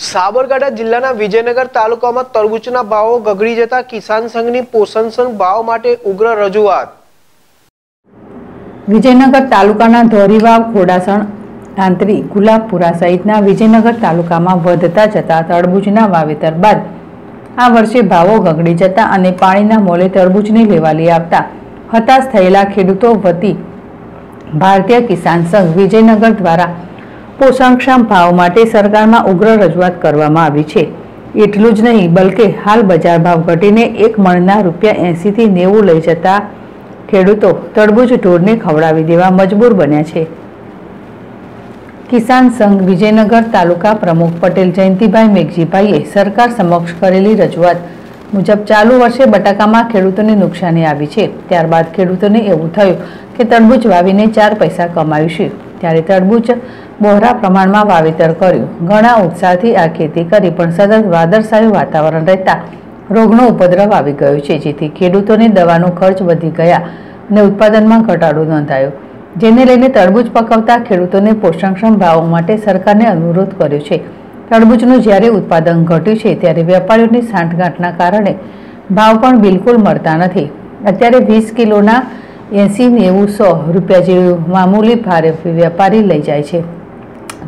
સાબરકાંઠા જિલ્લાના વિજયનગર તાલુકામાં તરબૂચના ભાવો ગગડી જતા કિસાન સંઘની પોષણ સંઘ ભાવ માટે ઉગ્ર રજૂઆત. વિજયનગર તાલુકાના ધોરીવાવ ખોડાસણ આંતરી ગુલાબપુરા સહિતના વિજયનગર તાલુકામાં વધતા જતા તરબૂચના વાવેતર બાદ આ વર્ષે ભાવો ગગડી જતા અને પાણીના મોલે તરબૂચની લેવાલી આવતા હતાશ થયેલા ખેડૂતો વતી ભારતીય કિસાન સંઘ વિજયનગર દ્વારા પોષણક્ષમ ભાવ માટે સરકારમાં ઉગ્ર રજૂઆત કરવામાં આવી છે. એટલું જ નહીં, બલકે હાલ બજાર ભાવ ઘટીને એક મણના રૂપિયા એંસીથી નેવું લઈ જતા ખેડૂતો તડબૂજ ઢોરને ખવડાવી દેવા મજબૂર બન્યા છે. કિસાન સંઘ વિજયનગર તાલુકા પ્રમુખ પટેલ જયંતિભાઈ મેઘજીભાઈએ સરકાર સમક્ષ કરેલી રજૂઆત મુજબ ચાલુ વર્ષે બટાકામાં ખેડૂતોને નુકસાની આવી છે. ત્યારબાદ ખેડૂતોને એવું થયું કે તરબૂચ વાવીને ચાર પૈસા કમાવીશું. ત્યારે તરબૂચ બહોળા પ્રમાણમાં વાવેતર કર્યું. ઘણા ઉત્સાહથી આ ખેતી કરી, પણ સતત વાદળછાયું વાતાવરણ રહેતા રોગનો ઉપદ્રવ આવી ગયો છે, જેથી ખેડૂતોને દવાનો ખર્ચ વધી ગયા અને ઉત્પાદનમાં ઘટાડો નોંધાયો. જેને લઈને તરબૂચ પકવતા ખેડૂતોને પોષણક્ષમ ભાવો માટે સરકારને અનુરોધ કર્યો છે. તરબૂચનું જ્યારે ઉત્પાદન ઘટ્યું છે, ત્યારે વેપારીઓની સાંઠગાંઠના કારણે ભાવ પણ બિલકુલ મળતા નથી. અત્યારે વીસ કિલોના એંસી નેવું સો રૂપિયા જેવું મામૂલી ભારે વેપારી લઈ જાય છે.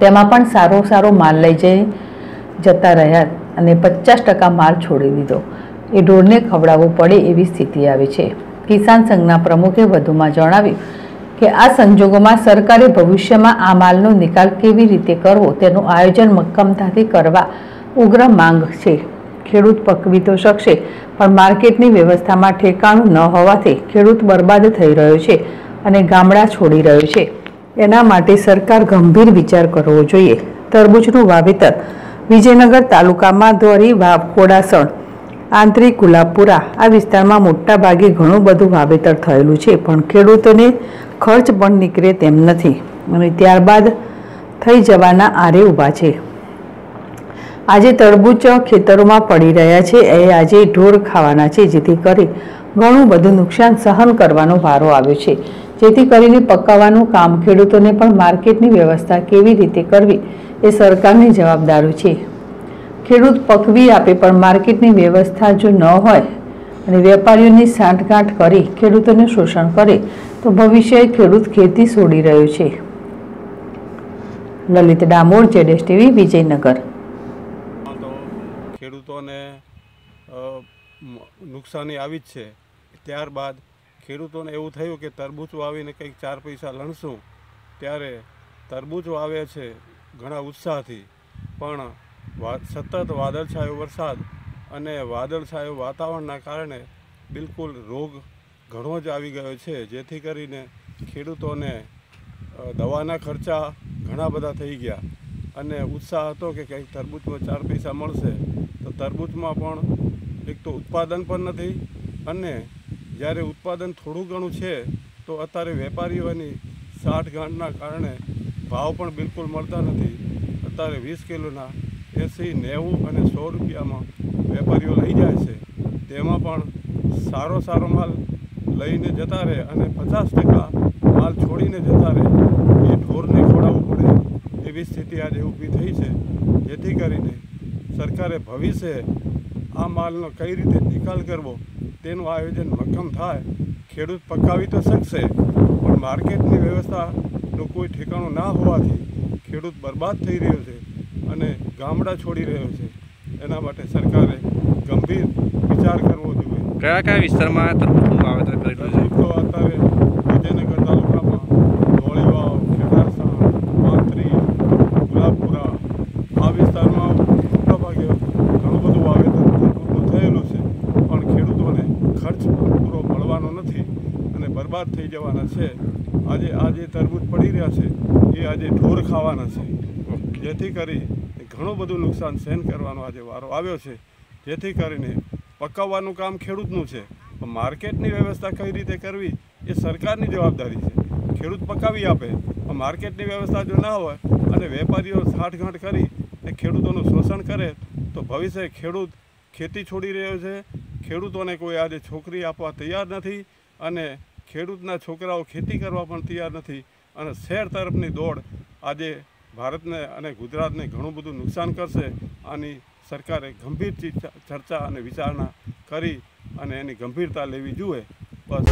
તેમાં પણ સારો સારો માલ લઈ જઈ જતા રહ્યા અને પચાસ ટકા માલ છોડી દીધો. એ ઢોરને ખવડાવવું પડે એવી સ્થિતિ આવી છે. કિસાન સંઘના પ્રમુખે વધુમાં જણાવ્યું કે આ સંજોગોમાં સરકારે ભવિષ્યમાં આ માલનો નિકાલ કેવી રીતે કરવો તેનું આયોજન મક્કમતાથી કરવા ઉગ્ર માંગ છે. ખેડૂત પકવી તો શકશે, પણ માર્કેટની વ્યવસ્થામાં ઠેકાણું ન હોવાથી ખેડૂત બરબાદ થઈ રહ્યો છે અને ગામડા છોડી રહ્યો છે. એના માટે સરકાર ગંભીર વિચાર કરવો જોઈએ. તરબૂચનું વાવેતર. વિજયનગર તાલુકામાં ધોરી, વાવ, કોડાસણ આંતરિક ગુલાબપુરા આ વિસ્તારમાં મોટા ભાગે ઘણું બધું વાવેતર થયેલું છે, પણ ખેડૂતોને ખર્ચ પણ નીકળે તેમ નથી. અને ત્યારબાદ થઈ જવાના આરે ઊભા છે. આજે તરબૂચ ખેતરોમાં પડી રહ્યા છે. એ આજે ઢોર ખાવાના છે, જેથી કરી ઘણું બધું નુકસાન સહન કરવાનો વારો આવ્યો છે. જેથી કરીને પકાવવાનું કામ ખેડૂતોને પણ માર્કેટની વ્યવસ્થા કેવી રીતે કરવી એ સરકારની જવાબદારી છે. ખેડૂત પકવી આપે પણ માર્કેટની વ્યવસ્થા જો ન હોય અને વેપારીઓની સાંઠગાંઠ કરી ખેડૂતોને શોષણ કરે, તો ભવિષ્ય ખેડૂત ખેતી છોડી રહ્યો છે. લલિત ડામોર જેડેશ ટીવી, વિજયનગર. ખેડૂતોને નુકસાની આવી જ છે. ત્યારબાદ ખેડૂતોને એવું થયું કે તરબૂચ વાવીને કંઈક ચાર પૈસા લણશું, ત્યારે તરબૂચ વાવે છે ઘણા ઉત્સાહથી. પણ સતત વાદળછાયો વરસાદ અને વાદળછાયું વાતાવરણના કારણે બિલકુલ રોગ ઘણો જ આવી ગયો છે, જેથી કરીને ખેડૂતોને દવાના ખર્ચા ઘણા બધા થઈ ગયા. અને ઉત્સાહ હતો કે કંઈક તરબૂચમાં ચાર પૈસા મળશે, તો તરબૂચમાં પણ એક તો ઉત્પાદન પણ નથી અને જ્યારે ઉત્પાદન થોડું ઘણું છે, તો અત્યારે વેપારીઓની સાઠગાંઠના કારણે ભાવ પણ બિલકુલ મળતા નથી. અત્યારે વીસ કિલોના એંસી, નેવું અને સો રૂપિયામાં વેપારીઓ લઈ જાય છે. તેમાં પણ સારો સારો માલ લઈને જતા રહે અને પચાસ ટકા માલ છોડીને જતા રહે. એ ઢોરને ખોડાવવું પડે એવી સ્થિતિ આજે ઊભી થઈ છે. જેથી કરીને સરકારે ભવિષ્ય આ માલનો કઈ રીતે નિકાલ કરવો તેનું આયોજન મક્કમ થાય ખેડૂત પકાવી તો શકશે પણ માર્કેટની વ્યવસ્થાનું કોઈ ઠેકાણું ના હોવાથી ખેડૂત બરબાદ થઈ રહ્યો છે અને ગામડા છોડી રહ્યો છે. એના માટે સરકારે ગંભીર વિચાર કરવો જોઈએ. કયા કયા વિસ્તારમાં તરબૂચનું વાવેતર કરેલું છે? તો અત્યારે વિજયનગર તાલુકામાં ધોળીવાવ ખેડારસણ માંત્રી ગુલાબપુરા આ વિસ્તારમાં મોટાભાગે ઘણું બધું વાવેતર તરબૂચનું થયેલું છે પણ ખેડૂતોને ખર્ચ પૂરો મળવાનો નથી અને બરબાદ થઈ જવાના છે. આજે આ જે તરબૂચ પડી રહ્યા છે. એ આજે ઢોર ખાવાના છે. જેથી કરી ઘણું બધું નુકસાન સહન કરવાનો આજે વારો આવ્યો છે. જેથી કરીને પકાવવાનું કામ ખેડૂતનું છે. પણ માર્કેટની વ્યવસ્થા કઈ રીતે કરવી એ સરકારની જવાબદારી છે. ખેડૂત પકાવી આપે, પણ માર્કેટની વ્યવસ્થા જો ના હોય અને વેપારીઓ સાઠગાંઠ કરી અને ખેડૂતોનું શોષણ કરે, તો ભવિષ્ય ખેડૂત ખેતી છોડી રહ્યો છે. ખેડૂતોને કોઈ આજે છોકરી આપવા તૈયાર નથી અને ખેડૂતના છોકરાઓ ખેતી કરવા પણ તૈયાર નથી અને શહેર તરફની દોડ આજે ભારતને અને ગુજરાતને ઘણું બધું નુકસાન કરશે આની સરકારે ગંભીર ચર્ચા અને વિચારણા કરી અને એની ગંભીરતા લેવી જોઈએ. બસ.